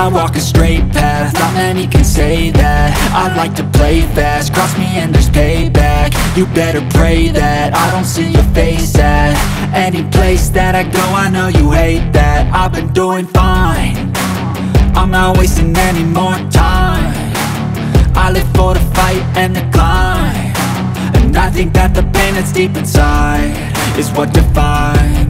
I walk a straight path, not many can say that. I like to play fast, cross me and there's payback. You better pray that I don't see your face at Any place that I go, I know you hate that. I've been doing fine. I'm not wasting any more time. I live for the fight and the climb. And I think that the pain that's deep inside Is what defines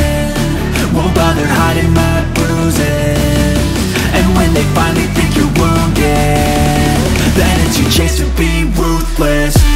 Won't bother hiding my bruises. And when they finally think you're wounded Then it's your chance to be ruthless